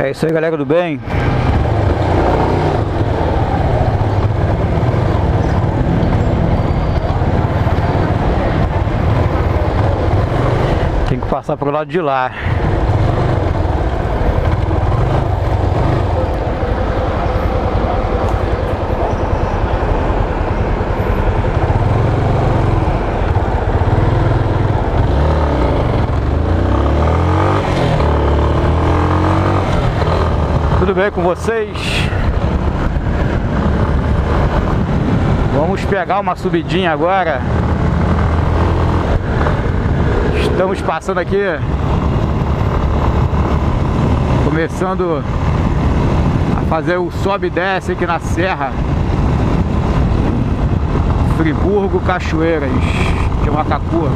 É isso aí galera do bem. Tem que passar pro lado de lá Tudo bem com vocês? Vamos pegar uma subidinha agora Estamos passando aqui Começando a fazer o sobe e desce aqui na serra Friburgo Cachoeiras de Macacu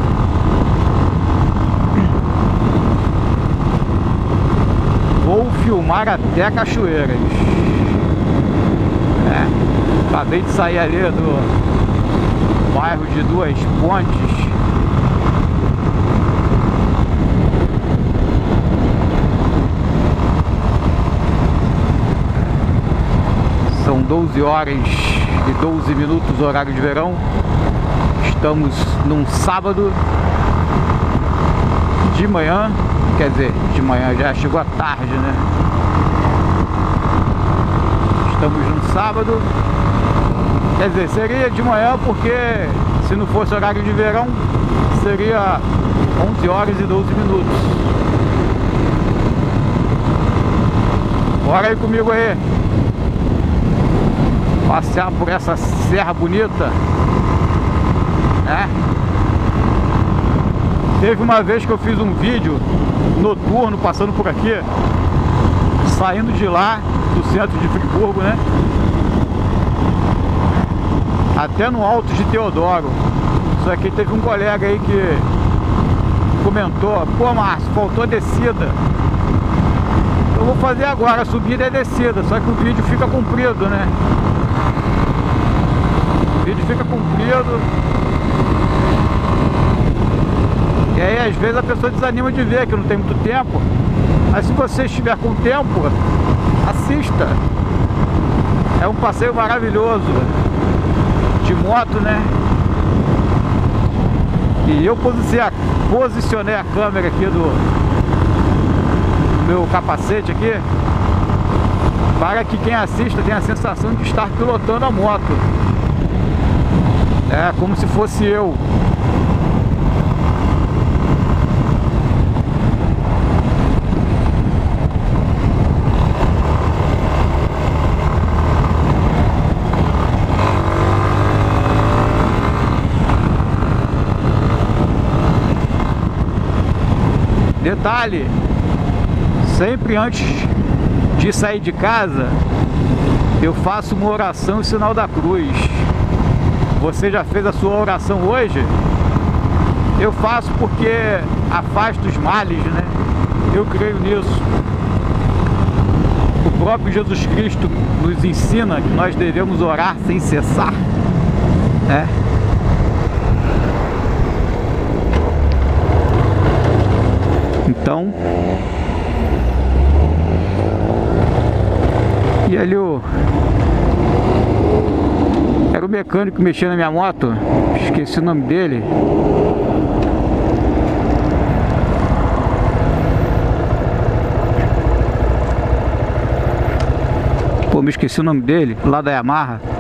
Vou filmar até Cachoeiras. É, Acabei de sair ali do bairro de Duas Pontes. São 12 horas e 12 minutos horário de verão. Estamos num sábado de manhã, quer dizer, de manhã já chegou a tarde, né? Estamos num sábado. Quer dizer, seria de manhã porque se não fosse horário de verão, seria 11 horas e 12 minutos. Bora aí comigo aí passear por essa serra bonita né? Teve uma vez que eu fiz um vídeo noturno passando por aqui Saindo de lá, do centro de Friburgo, né? Até no alto de Teodoro Só que teve um colega aí que comentou Pô Márcio, faltou descida Eu vou fazer agora, a subida e descida Só que o vídeo fica comprido, né? O vídeo fica comprido. E aí às vezes a pessoa desanima de ver que não tem muito tempo. Mas se você estiver com tempo, assista. É um passeio maravilhoso. De moto, né? E eu posicionei a câmera aqui do meu capacete aqui para que quem assista tenha a sensação de estar pilotando a moto. É como se fosse eu. Detalhe, sempre antes de sair de casa, eu faço uma oração em sinal da cruz. Você já fez a sua oração hoje? Eu faço porque afasta os males, né? Eu creio nisso. O próprio Jesus Cristo nos ensina que nós devemos orar sem cessar, né? Então, e ali o era o mecânico mexia na minha moto. Esqueci o nome dele. Pô, me esqueci o nome dele. Lá da Yamaha.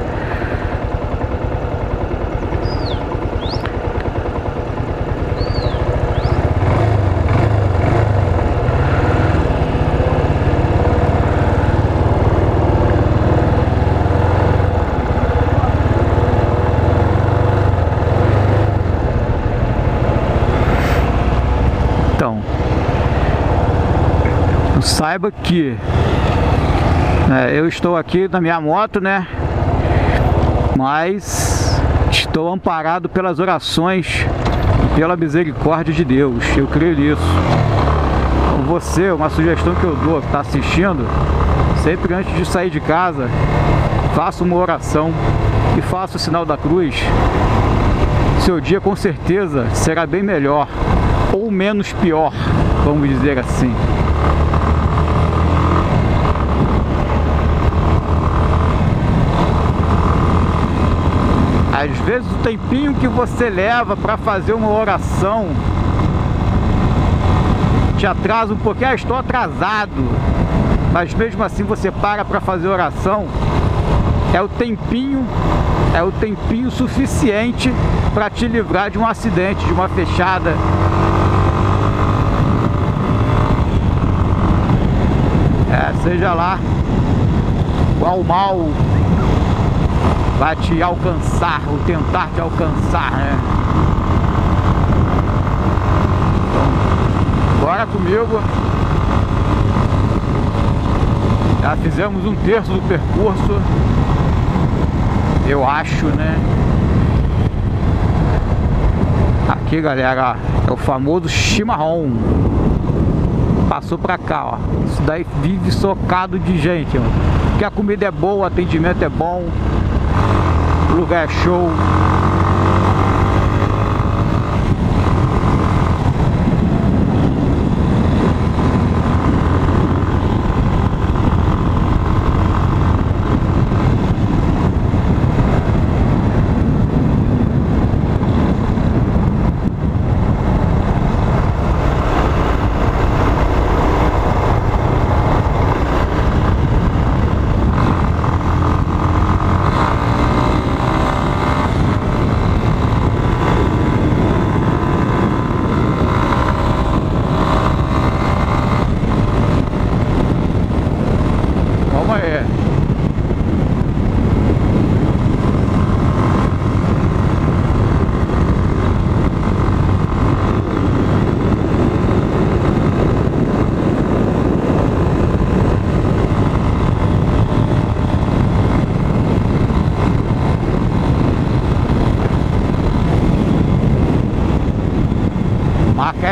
Saiba que é, eu estou aqui na minha moto, né? Mas estou amparado pelas orações e pela misericórdia de Deus. Eu creio nisso. Você, uma sugestão que eu dou, que está assistindo, sempre antes de sair de casa, faça uma oração e faça o sinal da cruz. Seu dia com certeza será bem melhor ou menos pior, vamos dizer assim. Vezes o tempinho que você leva para fazer uma oração te atrasa um pouquinho. Ah, estou atrasado. Mas mesmo assim você para para fazer oração. É o tempinho, é o tempinho suficiente para te livrar de um acidente, de uma fechada. É, seja lá qual mal vai te alcançar, ou tentar te alcançar, né? Então, bora comigo. Já fizemos um terço do percurso. Eu acho, né? Aqui, galera, é o famoso chimarrão. Passou pra cá, ó. Isso daí vive socado de gente, ó. Porque a comida é boa, o atendimento é bom lugar show.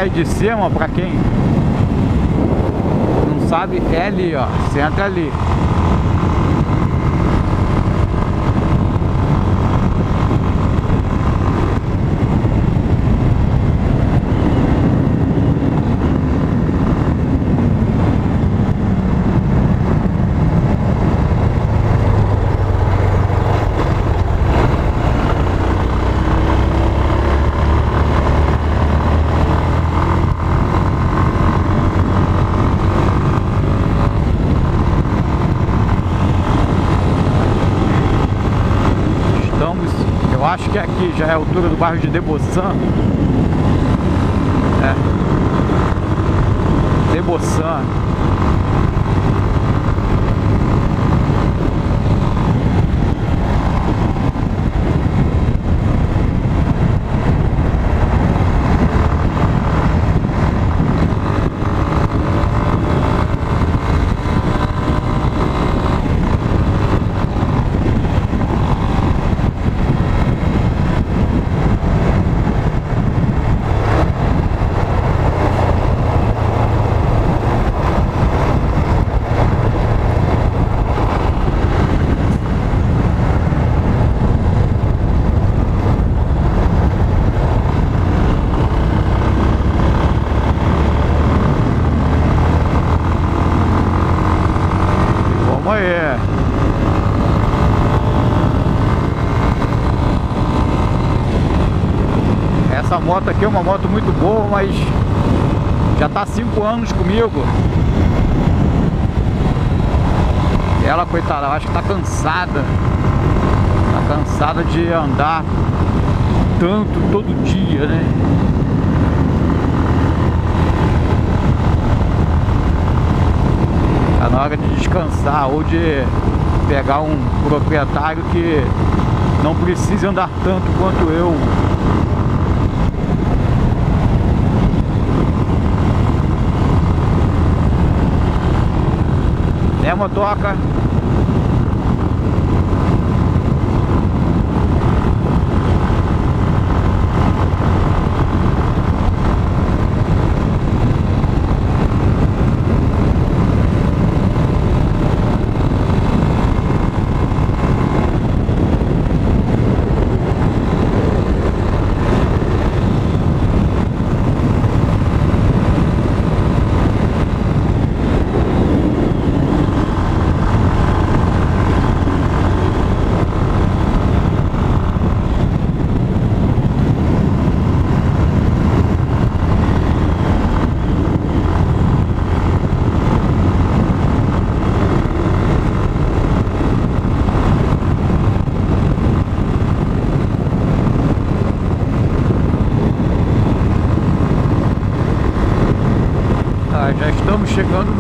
Marca de cima, para quem não sabe, é ali, ó. Entra ali. acho que aqui já é a altura do bairro de Deboçan. É. Deboçan. Essa moto aqui é uma moto muito boa, mas já está cinco anos comigo. Ela, coitada, acho que está cansada. Está cansada de andar tanto todo dia, né? Tá na hora de descansar ou de pegar um proprietário que não precise andar tanto quanto eu motoca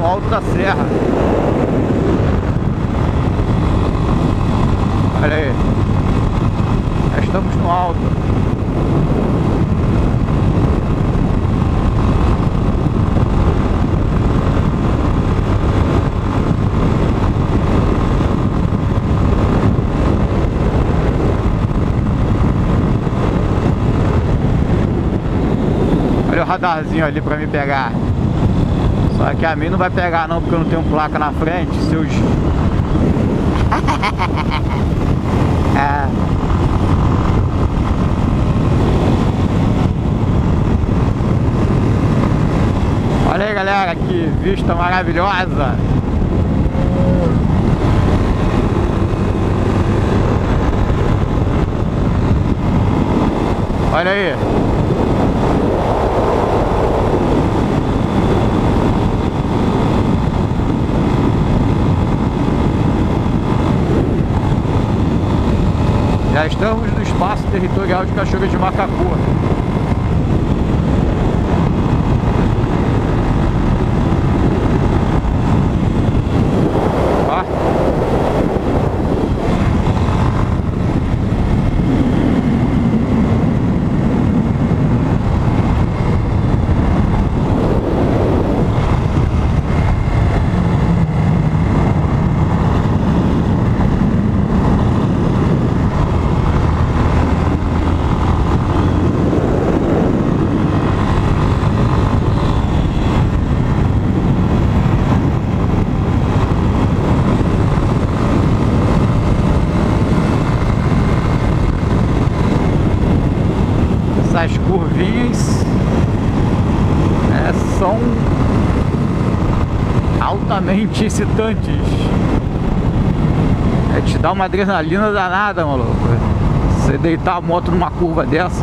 no alto da serra. Olha aí. Já estamos no alto. Radarzinho ali pra me pegar. Só que a mim não vai pegar não, porque eu não tenho placa na frente. Seus... é. Olha aí galera, que vista maravilhosa! Olha aí! Já estamos no espaço territorial de Cachoeira de Macacu. São altamente excitantes. É te dá uma adrenalina danada, maluco. Você deitar a moto numa curva dessa.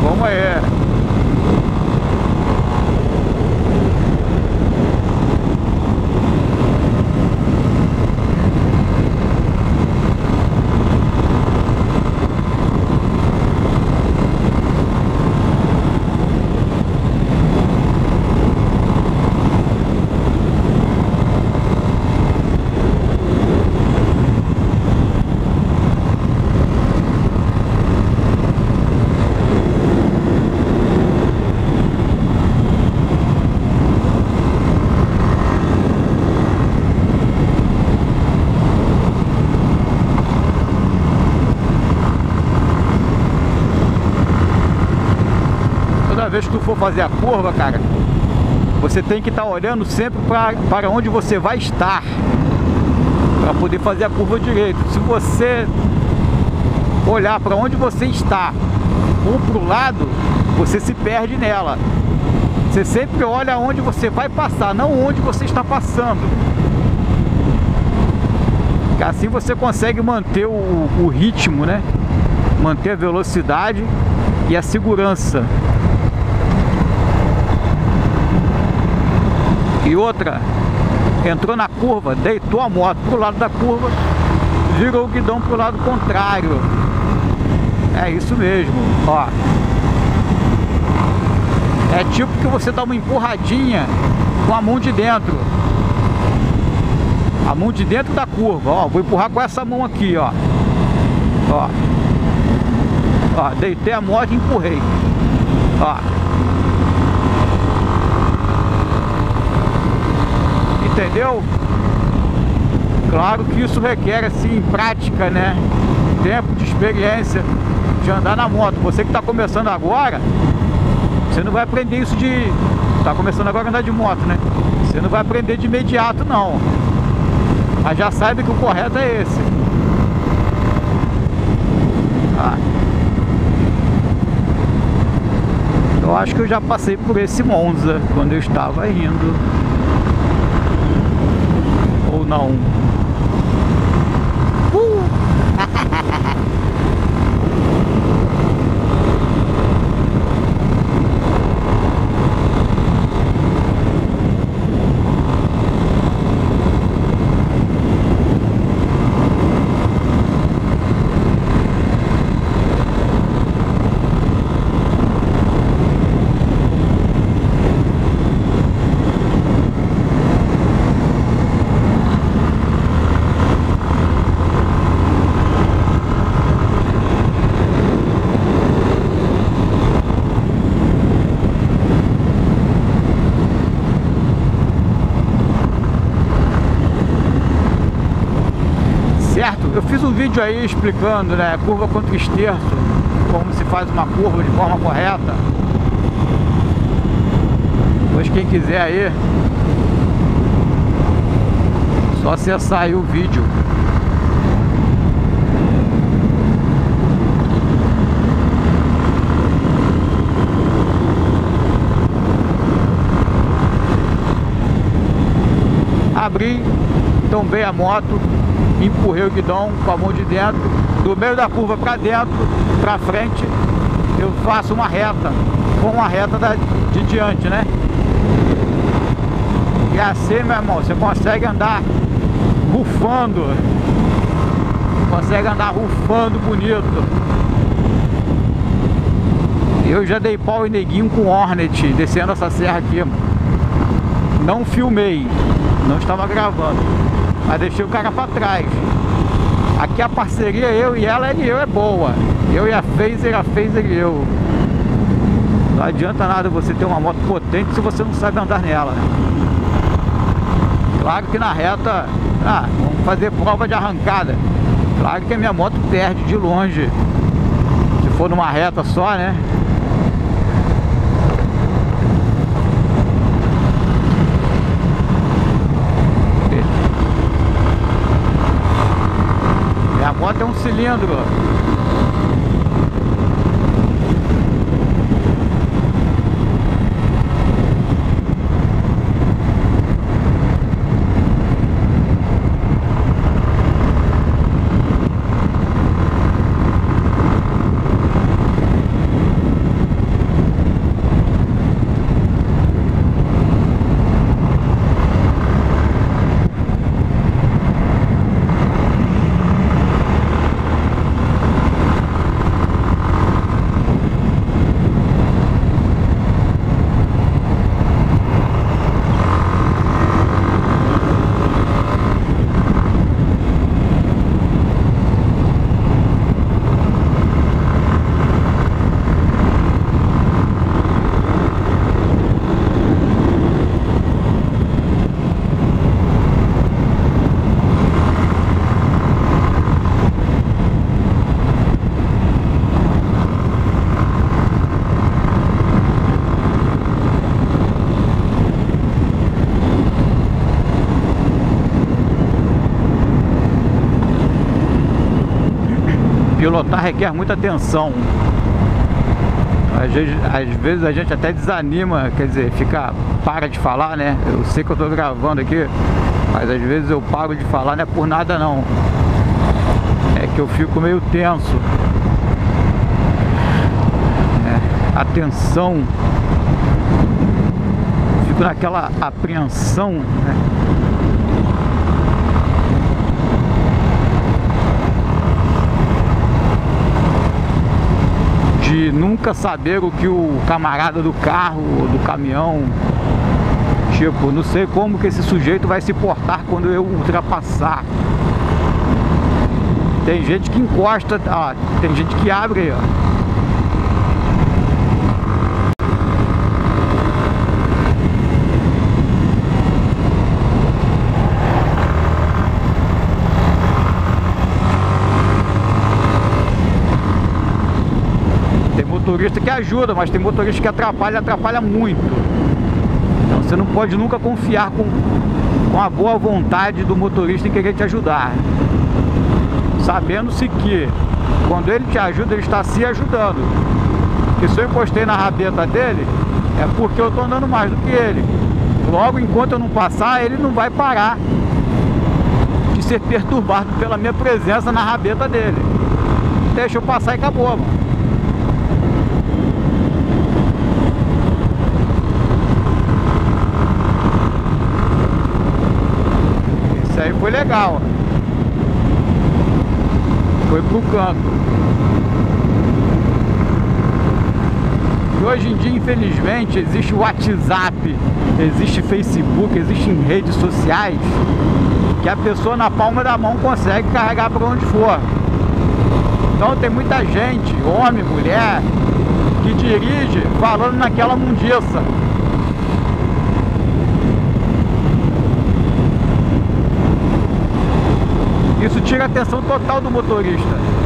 Como é? Toda vez que tu for fazer a curva, cara, você tem que estar tá olhando sempre pra, para onde você vai estar para poder fazer a curva direito. Se você olhar para onde você está ou para o lado, você se perde nela. Você sempre olha onde você vai passar, não onde você está passando. Assim você consegue manter o, o ritmo, né? Manter a velocidade e a segurança. E outra, entrou na curva, deitou a moto pro lado da curva, virou o guidão pro lado contrário. É isso mesmo, ó. É tipo que você dá uma empurradinha com a mão de dentro. A mão de dentro da curva, ó. Vou empurrar com essa mão aqui, ó. Ó. Ó, deitei a moto e empurrei. Ó. Entendeu? Claro que isso requer, assim, prática, né? Tempo de experiência de andar na moto. Você que está começando agora, você não vai aprender isso de... Tá começando agora a andar de moto, né? Você não vai aprender de imediato, não. Mas já sabe que o correto é esse. Ah. Eu acho que eu já passei por esse Monza quando eu estava indo não 1. Vídeo aí explicando, né, curva contra esterço, como se faz uma curva de forma correta. Pois quem quiser aí, só acessar aí o vídeo. Abri, tombei a moto, empurrei o guidão com a mão de dentro, do meio da curva para dentro, para frente, eu faço uma reta, com uma reta da, de diante, né? E assim, meu irmão, você consegue andar rufando, consegue andar rufando bonito. Eu já dei pau em neguinho com Hornet, descendo essa serra aqui, Não filmei, não estava gravando. Mas deixei o cara pra trás. Aqui a parceria eu e ela, ele e eu é boa. Eu e a Phaser, a Phaser e eu. Não adianta nada você ter uma moto potente se você não sabe andar nela. Claro que na reta, ah, vamos fazer prova de arrancada. Claro que a minha moto perde de longe. Se for numa reta só, né? Moto é um cilindro. Pilotar requer muita atenção. Às vezes, às vezes a gente até desanima, quer dizer, fica, para de falar, né? Eu sei que eu tô gravando aqui, mas às vezes eu paro de falar, não é por nada não. É que eu fico meio tenso. É, atenção. Fico naquela apreensão, né? de nunca saber o que o camarada do carro, do caminhão, tipo, não sei como que esse sujeito vai se portar quando eu ultrapassar. Tem gente que encosta, ó, tem gente que abre ó. Motorista que ajuda, mas tem motorista que atrapalha, atrapalha muito. Então você não pode nunca confiar com, com a boa vontade do motorista em querer te ajudar. Sabendo-se que quando ele te ajuda, ele está se ajudando. Porque se eu encostei na rabeta dele, é porque eu estou andando mais do que ele. Logo, enquanto eu não passar, ele não vai parar. ser perturbado pela minha presença na rabeta dele. Deixa eu passar e acabou, mano. Foi legal. Foi pro canto. hoje em dia, infelizmente, existe o WhatsApp, existe Facebook, existem redes sociais que a pessoa na palma da mão consegue carregar para onde for. Então tem muita gente, homem, mulher, que dirige falando naquela mundiça. Isso tira a atenção total do motorista.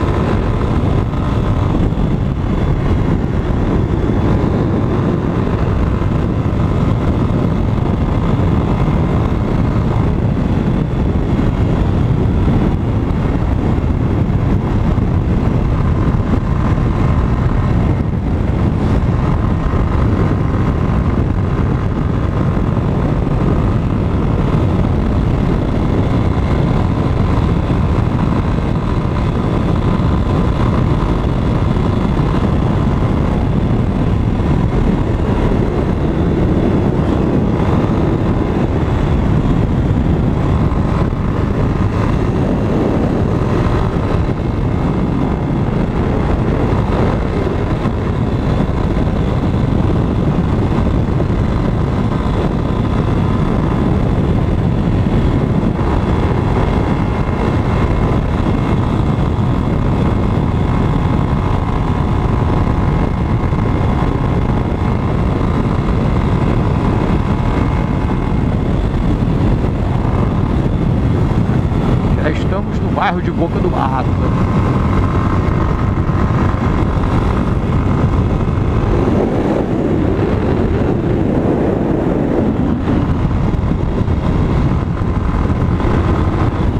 bairro de Boca do Mato.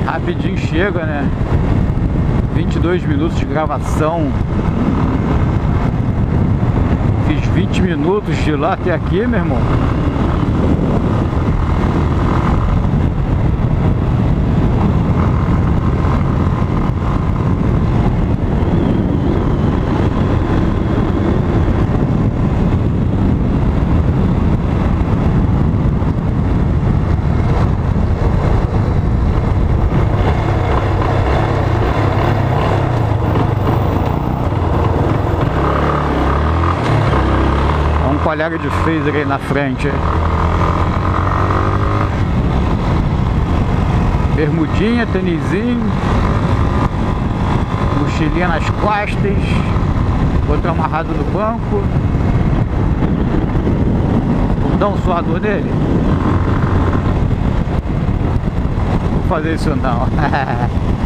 Rapidinho chega, né? 22 minutos de gravação. Fiz 20 minutos de lá até aqui, meu irmão. Colega de phaser aí na frente. Bermudinha, tênisinho, mochilinha nas costas, outro amarrado no banco. Vamos dar um suador nele? Vou fazer isso não.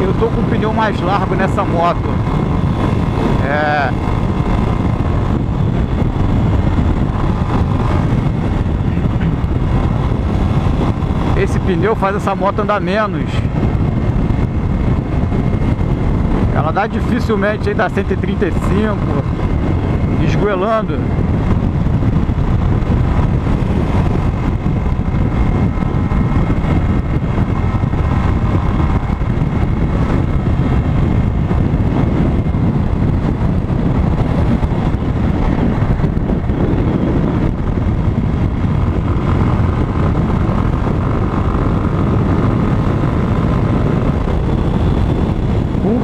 Eu tô com o pneu mais largo nessa moto. É... Esse pneu faz essa moto andar menos. Ela dá dificilmente aí dá 135, esgoelando.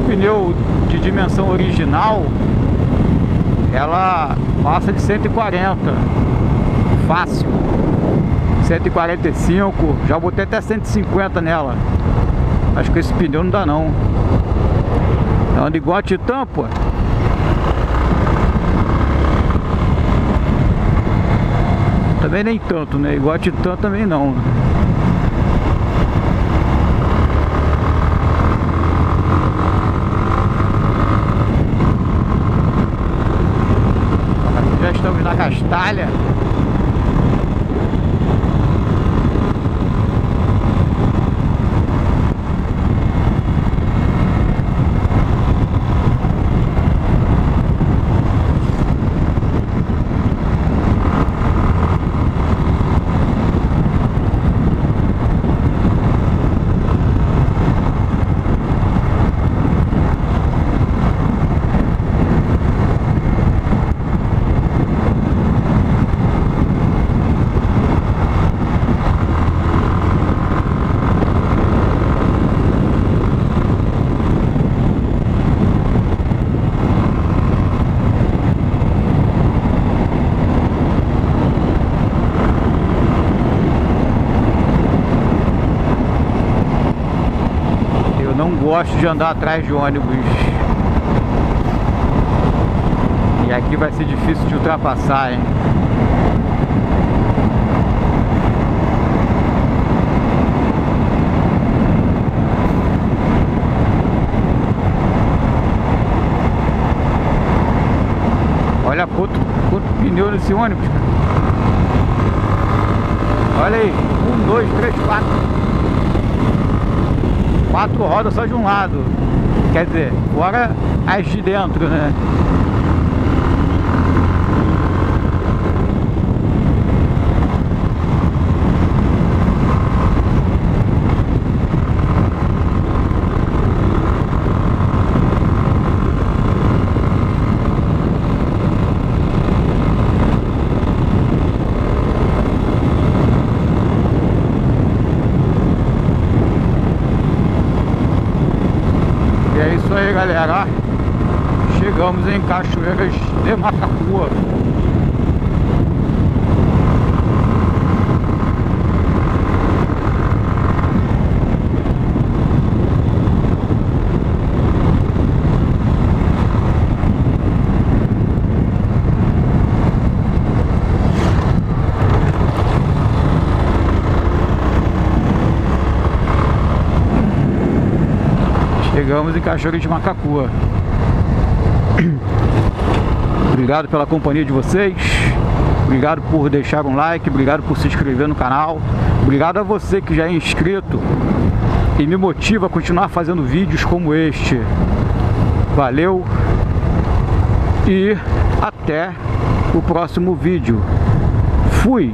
pneu de dimensão original, ela passa de 140, fácil. 145, já botei até 150 nela. Acho que esse pneu não dá não. Anda igual a Titan, pô. Também nem tanto, né? Igual a Titã também não. Já na Castalha. não gosto de andar atrás de ônibus. E aqui vai ser difícil de ultrapassar, hein? Olha quanto, quanto pneu nesse ônibus, Olha aí, um, dois, três, quatro quatro rodas só de um lado. Quer dizer, fora as de dentro, né? Aí galera. Chegamos em Cachoeiras de Macapua Chegamos em Cachoeira de Macacua. Obrigado pela companhia de vocês. Obrigado por deixar um like, obrigado por se inscrever no canal. Obrigado a você que já é inscrito e me motiva a continuar fazendo vídeos como este. Valeu e até o próximo vídeo. Fui!